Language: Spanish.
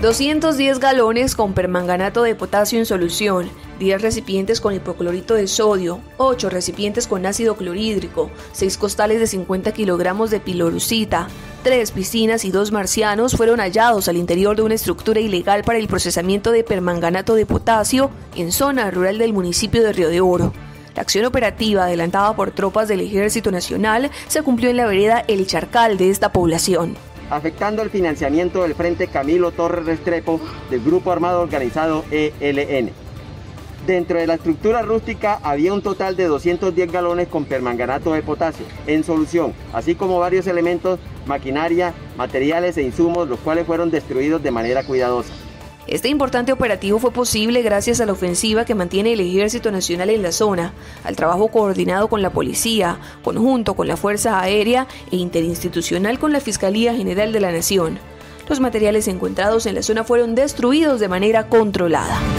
210 galones con permanganato de potasio en solución, 10 recipientes con hipoclorito de sodio, 8 recipientes con ácido clorhídrico, 6 costales de 50 kilogramos de pilorucita, 3 piscinas y 2 marcianos fueron hallados al interior de una estructura ilegal para el procesamiento de permanganato de potasio en zona rural del municipio de Río de Oro. La acción operativa adelantada por tropas del Ejército Nacional se cumplió en la vereda El Charcal de esta población afectando el financiamiento del Frente Camilo Torres Restrepo del Grupo Armado Organizado ELN. Dentro de la estructura rústica había un total de 210 galones con permanganato de potasio en solución, así como varios elementos, maquinaria, materiales e insumos, los cuales fueron destruidos de manera cuidadosa. Este importante operativo fue posible gracias a la ofensiva que mantiene el Ejército Nacional en la zona, al trabajo coordinado con la policía, conjunto con la Fuerza Aérea e interinstitucional con la Fiscalía General de la Nación. Los materiales encontrados en la zona fueron destruidos de manera controlada.